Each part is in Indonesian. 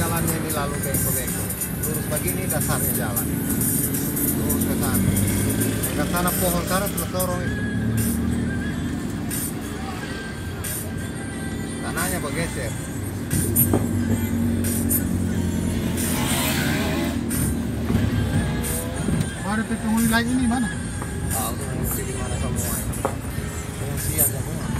jalannya ini lalu bengko-bengko lurus begini dasarnya jalan lurus ke sana ke sana pohon sana tersorong itu tanahnya bergeser Ada petunjuk lain ini mana? Tahu, fungsi di mana semua? Fungsi ada semua.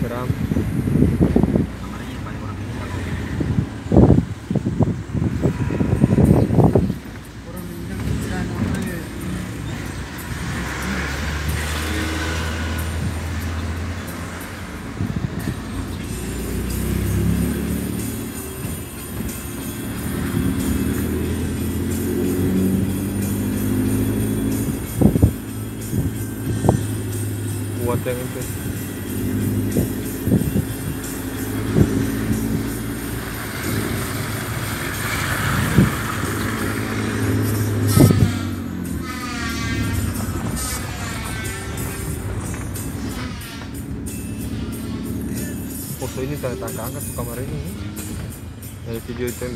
Seram. Kuat yang itu. Foto ini tanda tangga angkat kamar ini. Ada video itu